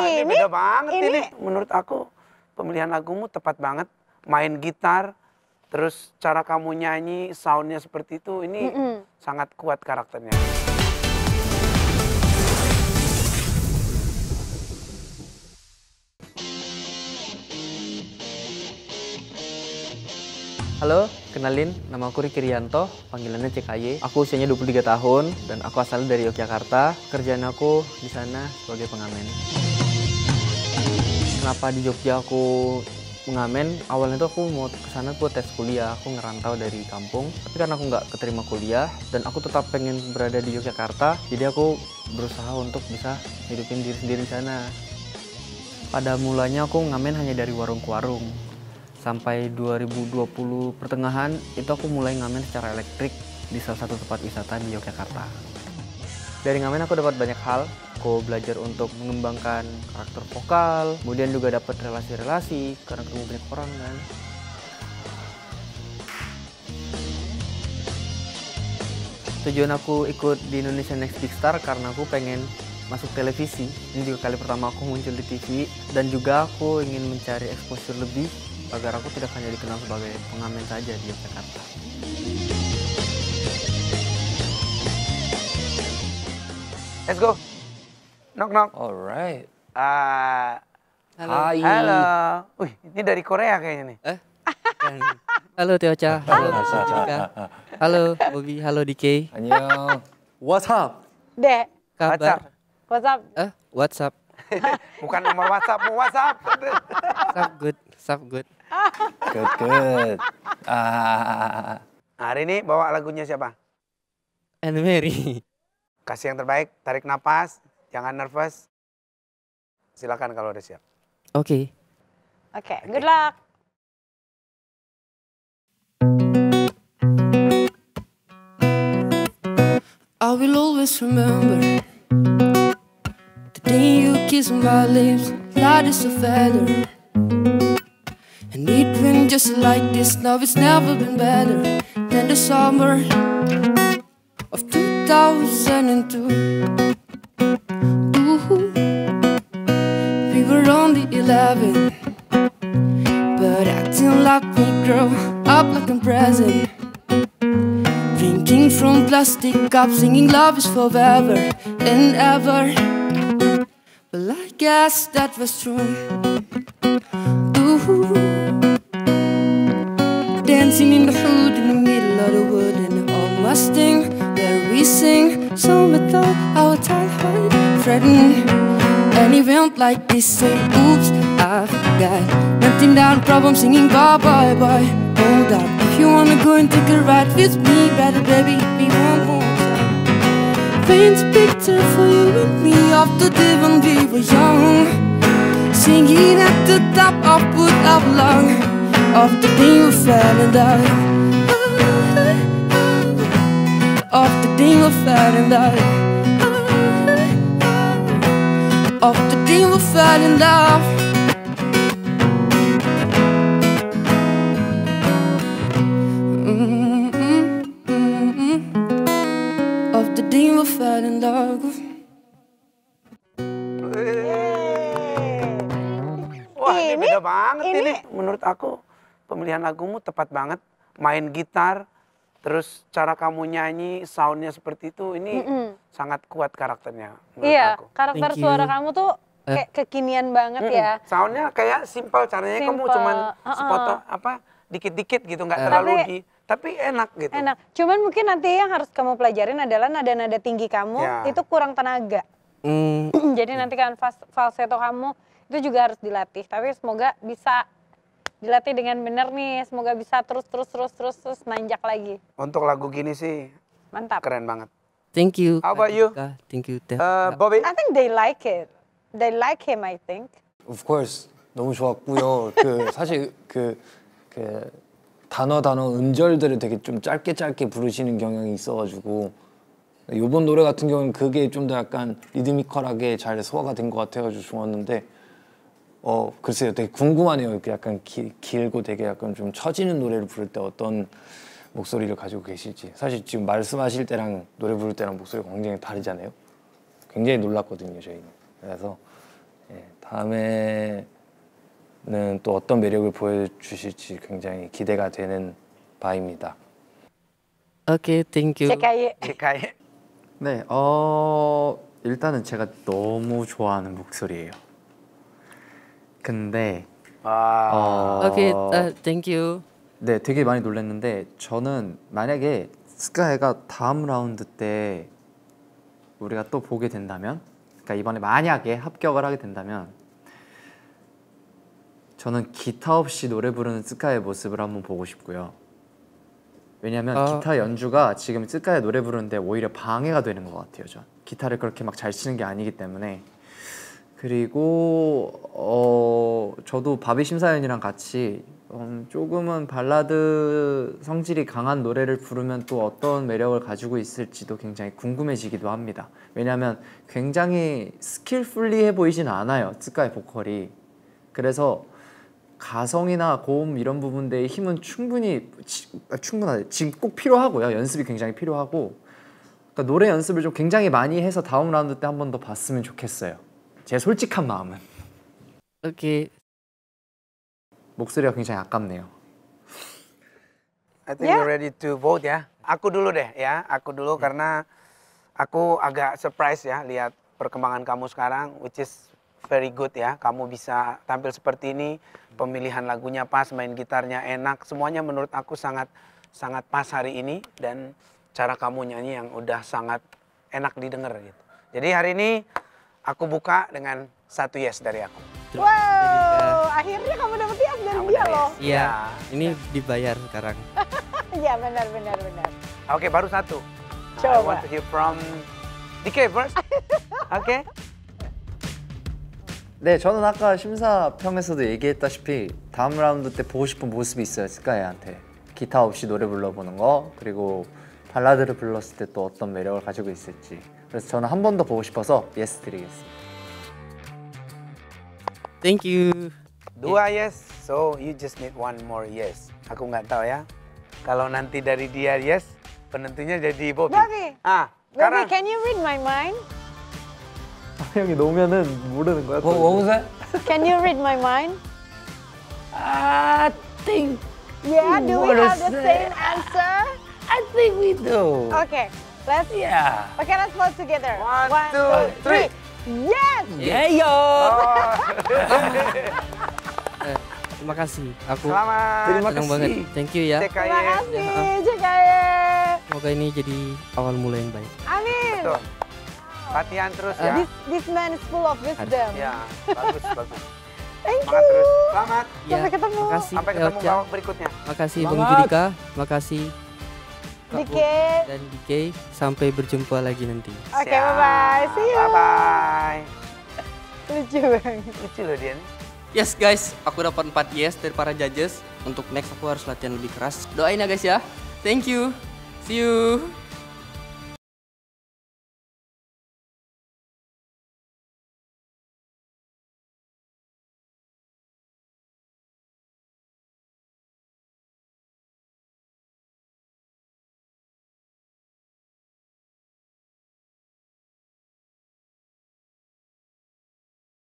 Wah ini, ini beda banget ini, ini. Menurut aku pemilihan lagumu tepat banget. Main gitar, terus cara kamu nyanyi, soundnya seperti itu, ini mm -mm. sangat kuat karakternya. Halo, kenalin nama aku Riki Rianto, panggilannya CKY. Aku usianya 23 tahun dan aku asal dari Yogyakarta. Kerjaan aku di sana sebagai pengamen. Kenapa di Jogja aku pengamen? Awalnya tuh aku mau ke sana buat tes kuliah. Aku ngerantau dari kampung, tapi karena aku nggak keterima kuliah dan aku tetap pengen berada di Yogyakarta, jadi aku berusaha untuk bisa hidupin diri sendiri di sana. Pada mulanya aku ngamen hanya dari warung ke warung sampai 2020 pertengahan itu aku mulai ngamen secara elektrik di salah satu tempat wisata di Yogyakarta. Dari ngamen aku dapat banyak hal, aku belajar untuk mengembangkan karakter vokal, kemudian juga dapat relasi-relasi karena ketemu banyak orang kan. Tujuan aku ikut di Indonesia Next Big Star karena aku pengen masuk televisi. Ini juga kali pertama aku muncul di TV dan juga aku ingin mencari exposure lebih agar aku tidak hanya dikenal sebagai pengamen saja di Yogyakarta. Let's go. Knock knock. Alright. Uh, halo. Hai. Halo. Wih, ini dari Korea kayaknya nih. Eh? halo Teocha. Halo Jessica. Halo Bobby. Halo DK. Annyeong. What's up? Dek. Kabar. What's up? Eh, what's up? Bukan nomor WhatsApp, mau WhatsApp. Sup good, sup good. Good, good. Ah. Hari ini bawa lagunya siapa? And Mary. Kasih yang terbaik, tarik nafas, jangan nervous. Silakan kalau udah siap. Oke. Okay. Oke, okay, okay. good luck. I will always remember the day you kissed my lips, light as a feather. And it went just like this, now it's never been better than the summer of 2002. Ooh, we were only 11, but acting like we grow up like a present. Drinking from plastic cups, singing love is forever and ever. Well, I guess that was true. Ooh, Dancing in the hood in the middle of the wood in the old Mustang without our childhood Threatening an event like this Say oops, I've got nothing down problem Singing bye bye bye. Hold up, if you wanna go and take a ride with me Better baby, me one more time. Paint picture for you and me Of the day when we were young. Singing at the top of Put Up Long Of the day we fell in love Of the day we fell in love Of the day we fell in love Of the day we fell in love ini beda banget ini. ini. Menurut aku pemilihan lagumu tepat banget. Main gitar, terus cara kamu nyanyi, soundnya seperti itu, ini mm -mm. sangat kuat karakternya. Iya, aku. karakter suara kamu tuh eh. kayak kekinian banget mm -mm. ya. Soundnya kayak simpel caranya simple. kamu cuman uh -uh. sepotong apa dikit-dikit gitu, nggak uh. terlalu tapi, di tapi enak gitu. Enak. Cuman mungkin nanti yang harus kamu pelajarin adalah nada-nada tinggi kamu ya. itu kurang tenaga. Mm. Jadi nanti kan falsetto kamu itu juga harus dilatih tapi semoga bisa dilatih dengan benar nih semoga bisa terus terus terus terus terus nanjak lagi untuk lagu gini sih mantap keren banget thank you how about you thank you uh, Bobby I think they like it they like him I think of course 너무 좋았고요 그 사실 그, 그 단어 단어 음절들을 되게 좀 짧게 짧게 부르시는 경향이 있어가지고 이번 노래 같은 경우는 그게 좀 더 약간 리드미컬하게 잘 소화가 된 것 같아가지고 좋았는데 어 글쎄요 되게 궁금하네요 약간 기, 길고 되게 약간 좀 처지는 노래를 부를 때 어떤 목소리를 가지고 계실지 사실 지금 말씀하실 때랑 노래 부를 때랑 목소리가 굉장히 다르잖아요 굉장히 놀랐거든요 저희는 그래서 예, 다음에는 또 어떤 매력을 보여주실지 굉장히 기대가 되는 바입니다. You. CKY. CKY. 네, 어 일단은 제가 너무 좋아하는 목소리예요. 근데 와. 어, Oke, uh, thank you. 네, 되게 많이 놀랐는데 저는 만약에 스카이가 다음 라운드 때 우리가 또 보게 된다면, 그러니까 이번에 만약에 합격을 하게 된다면, 저는 기타 없이 노래 부르는 스카이의 모습을 한번 보고 싶고요. 왜냐하면 아. 기타 연주가 지금 스카이 노래 부르는데 오히려 방해가 되는 것 같아요. 전 기타를 그렇게 막 잘 치는 게 아니기 때문에 그리고 어 저도 바비 심사위원이랑 같이 음, 조금은 발라드 성질이 강한 노래를 부르면 또 어떤 매력을 가지고 있을지도 굉장히 궁금해지기도 합니다. 왜냐하면 굉장히 스킬풀리해 보이진 않아요. 스카이 보컬이. 그래서 가성이나 고음 이런 부분들의 힘은 충분히 치- 아, 충분하죠. 지금 꼭 필요하고요. 연습이 굉장히 필요하고 그러니까 노래 연습을 좀 굉장히 많이 해서 다음 라운드 때 한 번 더 봤으면 좋겠어요. 제 솔직한 마음은 Oke, 목소리가 굉장히 아깝네요. I think Ya. you're ready to vote ya. Aku dulu deh ya, aku dulu karena aku agak surprise ya lihat perkembangan kamu sekarang, which is very good ya. Kamu bisa tampil seperti ini, pemilihan lagunya pas, main gitarnya enak, semuanya menurut aku sangat sangat pas hari ini dan cara kamu nyanyi yang udah sangat enak didengar gitu. Jadi hari ini aku buka dengan satu yes dari aku. Wow, akhirnya kamu dapet yes dari Kamu dia dari loh. yes. Iya, ini dibayar sekarang. Iya benar benar benar. Oke, baru satu. I Coba. want to hear from DK first. Oke. 네, 저는 아까 심사평에서도 얘기했다시피 다음 라운드 때 보고 싶은 모습이 있어요, 스카이한테. 기타 없이 노래 불러보는 거, 그리고 발라드를 불렀을 때 또 어떤 매력을 가지고 있을지. 그래서 저는 한 번 더 보고 싶어서 예스 드리겠습니다. Thank you. Dua yes, so you just need one more yes. Aku nggak tahu ya. Kalau nanti dari dia yes, penentunya jadi Bobby. Bobby. Ah, Baby, sekarang can you read my mind? 형이 놓으면은 모르는 거야. 뭐, 뭐 보세요? Can you read my mind? I think Yeah, do we What have is the that? same answer? I think we do. Okay, let's Yeah. Okay, let's vote together. One, two, three. Yes. Yeah, yo. oh, Eh, terima kasih. Aku selamat. Terima kasih. banget. Thank you ya. TKY. Terima kasih, JKY. Semoga ini jadi awal mula yang baik. Amin. Betul. Latihan terus ya. This this man is full of wisdom. Ya, bagus, bagus. Thank Semangat you. terus. Selamat. Ya, Sampai ketemu. Makasih Sampai ketemu Elca. berikutnya. Makasih Bang. Judika. Makasih Dike. Bobby dan DK. Sampai berjumpa lagi nanti. Oke, bye bye. See you. Bye bye. Lucu banget. Lucu loh dia nih. Yes guys, aku dapat 4 yes dari para judges. Untuk next aku harus latihan lebih keras. Doain ya guys ya. Thank you. See you.